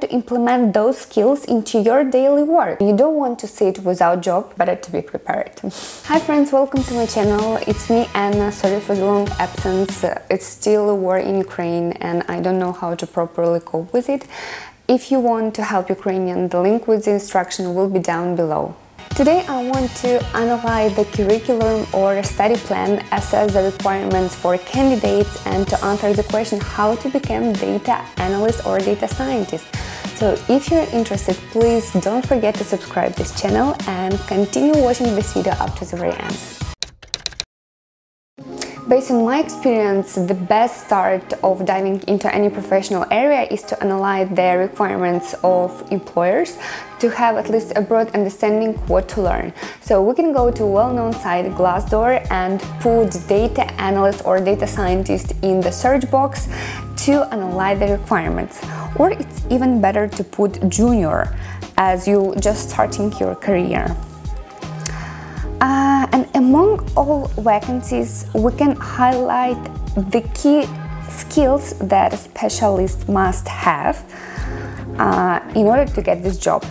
to implement those skills into your daily work. You don't want to sit without job, better to be prepared. Hi friends, welcome to my channel. It's me Anna, sorry for the long absence. Uh, it's still a war in Ukraine and I don't know how to properly cope with it. If you want to help Ukrainian, the link with the instruction will be down below. Today I want to analyze the curriculum or study plan, assess the requirements for candidates and to answer the question how to become data analyst or data scientist. So if you're interested, please don't forget to subscribe this channel and continue watching this video up to the very end. Based on my experience, the best start of diving into any professional area is to analyze the requirements of employers to have at least a broad understanding what to learn. So we can go to well-known site Glassdoor and put data analyst or data scientist in the search box to analyze the requirements. Or it's even better to put junior as you just starting your career. Uh, and among all vacancies, we can highlight the key skills that a specialist must have uh, in order to get this job.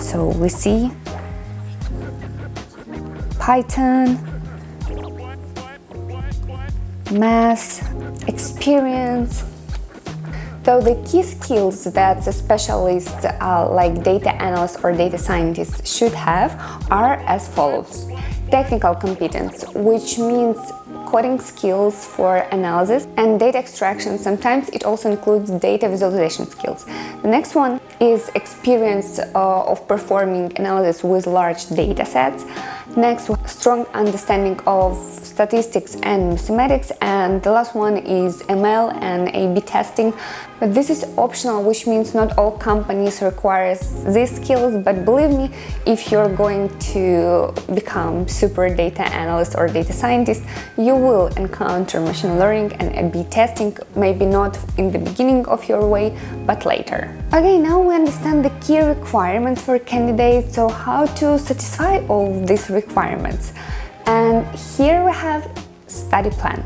So we see Python, math, experience, so the key skills that a specialist uh, like data analysts or data scientists should have are as follows. Technical competence, which means coding skills for analysis and data extraction. Sometimes it also includes data visualization skills. The next one is experience uh, of performing analysis with large data sets. Next, strong understanding of statistics and mathematics. And the last one is ML and A-B testing. But this is optional, which means not all companies requires these skills. But believe me, if you're going to become super data analyst or data scientist, you will encounter machine learning and A-B testing, maybe not in the beginning of your way, but later. Okay, now we understand the key requirements for candidates, so how to satisfy all these requirements. And here we have study plan.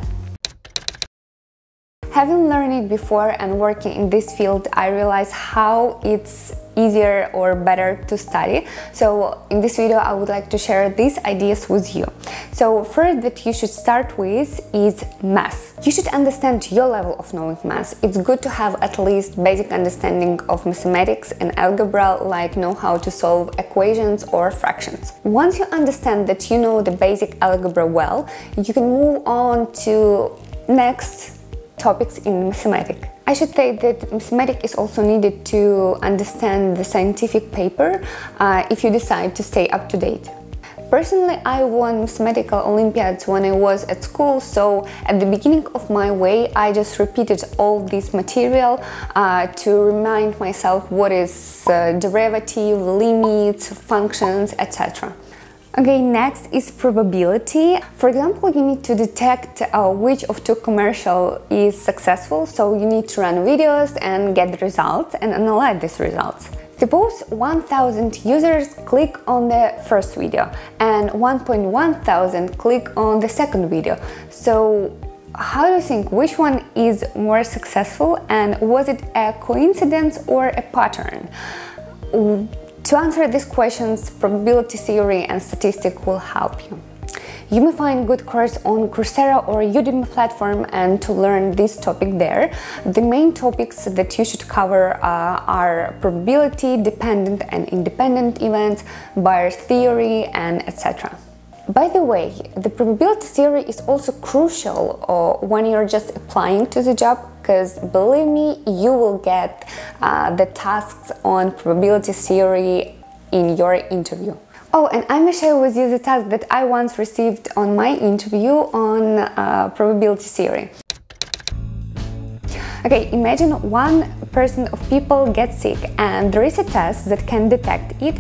Having learned it before and working in this field, I realized how it's easier or better to study. So in this video, I would like to share these ideas with you. So first that you should start with is math. You should understand your level of knowing math. It's good to have at least basic understanding of mathematics and algebra, like know how to solve equations or fractions. Once you understand that you know the basic algebra well, you can move on to next topics in mathematics. I should say that mathematics is also needed to understand the scientific paper uh, if you decide to stay up to date. Personally, I won mathematical Olympiads when I was at school, so at the beginning of my way, I just repeated all this material uh, to remind myself what is uh, derivative, limits, functions, etc. Okay, next is probability. For example, you need to detect uh, which of two commercial is successful, so you need to run videos and get the results and analyze these results. Suppose 1000 users click on the first video and 1.1 thousand click on the second video. So how do you think which one is more successful and was it a coincidence or a pattern? To answer these questions, probability theory and statistics will help you. You may find good course on Coursera or Udemy platform and to learn this topic there. The main topics that you should cover uh, are probability, dependent and independent events, Bayes theory and etc. By the way, the probability theory is also crucial uh, when you're just applying to the job because believe me, you will get uh, the tasks on probability theory in your interview. Oh, and I may share with you the task that I once received on my interview on uh, probability theory. Okay, imagine one person of people gets sick and there is a test that can detect it.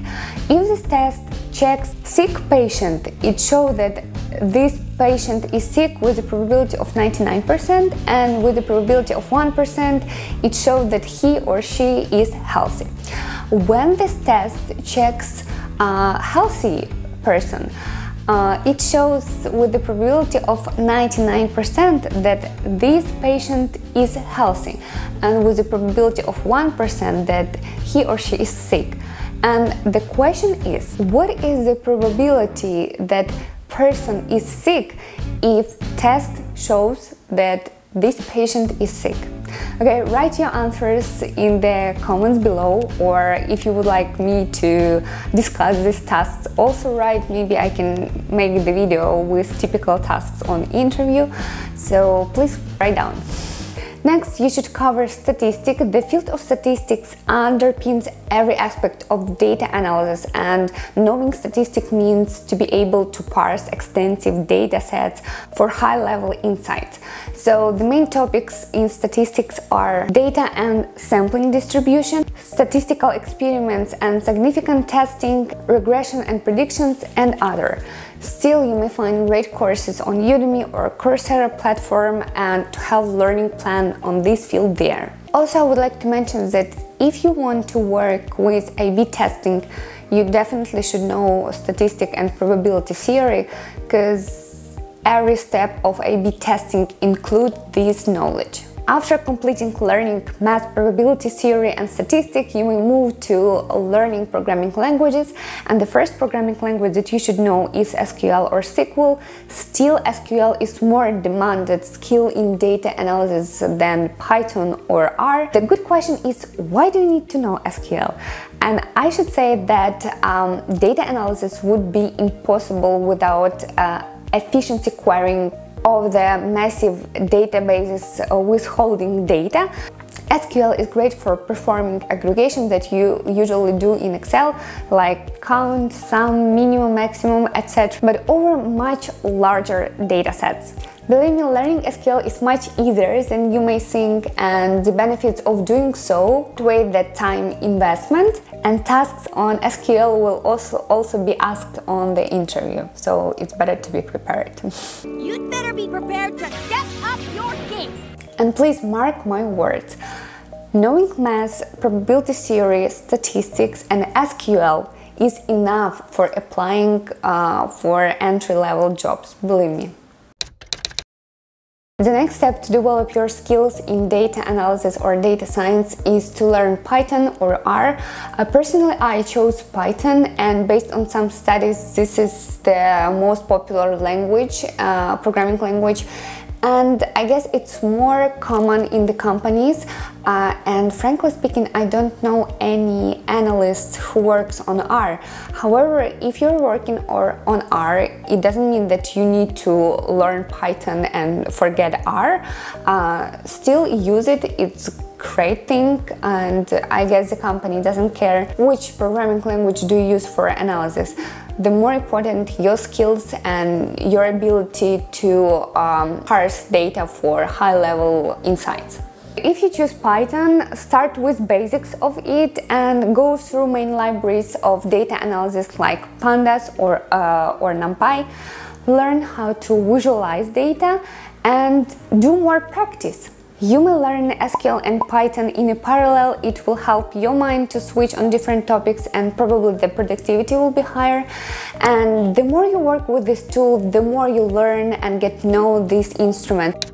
If this test checks sick patient, it shows that this patient is sick with a probability of 99% and with a probability of 1% it shows that he or she is healthy. When this test checks a healthy person, uh, it shows with the probability of 99% that this patient is healthy and with the probability of 1% that he or she is sick. And the question is, what is the probability that person is sick if test shows that this patient is sick? Okay, write your answers in the comments below or if you would like me to discuss these tasks also write maybe I can make the video with typical tasks on interview so please write down. Next, you should cover statistics. The field of statistics underpins every aspect of data analysis and knowing statistics means to be able to parse extensive data sets for high-level insights. So the main topics in statistics are data and sampling distribution, statistical experiments and significant testing, regression and predictions, and other. Still, you may find great courses on Udemy or Coursera platform and to have learning plan on this field there. Also, I would like to mention that if you want to work with A-B testing, you definitely should know statistic and probability theory because every step of A-B testing include this knowledge. After completing learning math, probability theory and statistics, you will move to learning programming languages. And the first programming language that you should know is SQL or SQL. Still, SQL is more demanded skill in data analysis than Python or R. The good question is, why do you need to know SQL? And I should say that um, data analysis would be impossible without uh, efficiency querying of the massive databases uh, withholding data. SQL is great for performing aggregation that you usually do in Excel, like count, sum, minimum, maximum, etc., but over much larger data sets. Believe me, learning SQL is much easier than you may think, and the benefits of doing so outweigh that time investment. And tasks on SQL will also also be asked on the interview, so it's better to be prepared. You'd better be prepared to step up your game. And please mark my words. Knowing math, probability theory, statistics, and SQL is enough for applying uh, for entry-level jobs, believe me. The next step to develop your skills in data analysis or data science is to learn Python or R. Uh, personally, I chose Python and based on some studies, this is the most popular language, uh, programming language and I guess it's more common in the companies uh, and frankly speaking I don't know any analyst who works on R. However, if you're working or on R, it doesn't mean that you need to learn Python and forget R. Uh, still use it, it's great thing and I guess the company doesn't care which programming language do you use for analysis the more important your skills and your ability to um, parse data for high-level insights. If you choose Python, start with basics of it and go through main libraries of data analysis like Pandas or, uh, or NumPy. Learn how to visualize data and do more practice. You may learn SQL and Python in a parallel, it will help your mind to switch on different topics and probably the productivity will be higher. And the more you work with this tool, the more you learn and get to know this instrument.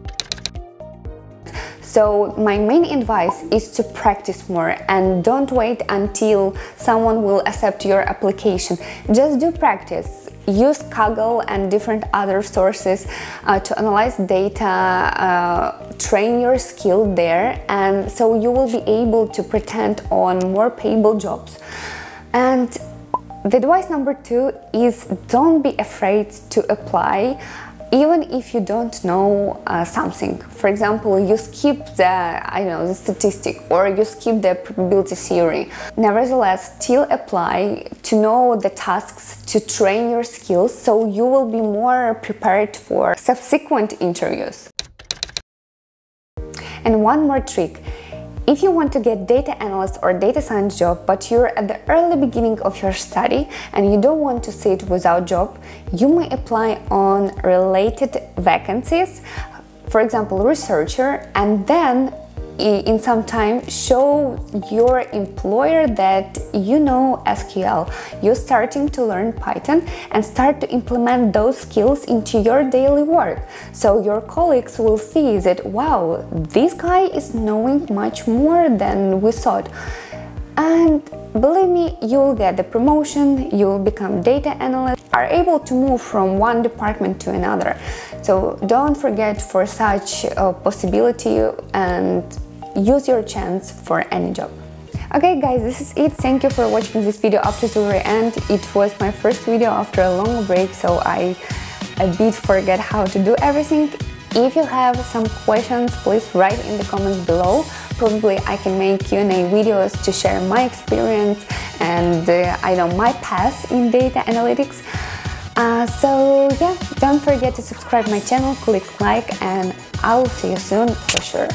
So my main advice is to practice more and don't wait until someone will accept your application. Just do practice. Use Kaggle and different other sources uh, to analyze data, uh, train your skill there and so you will be able to pretend on more payable jobs. And the advice number two is don't be afraid to apply even if you don't know uh, something. For example, you skip the, I know, the statistic or you skip the probability theory. Nevertheless, still apply to know the tasks to train your skills so you will be more prepared for subsequent interviews. And one more trick. If you want to get data analyst or data science job, but you're at the early beginning of your study and you don't want to sit without job, you may apply on related vacancies, for example, researcher, and then in some time show your employer that you know SQL, you're starting to learn Python and start to implement those skills into your daily work. So your colleagues will see that wow, this guy is knowing much more than we thought. And believe me, you'll get the promotion, you'll become data analyst, are able to move from one department to another. So don't forget for such a possibility and use your chance for any job. Okay guys, this is it. Thank you for watching this video up to the very end. It was my first video after a long break, so I a bit forget how to do everything. If you have some questions, please write in the comments below. Probably I can make Q&A videos to share my experience and uh, I know my path in data analytics. Uh, so yeah, don't forget to subscribe my channel, click like and I will see you soon for sure.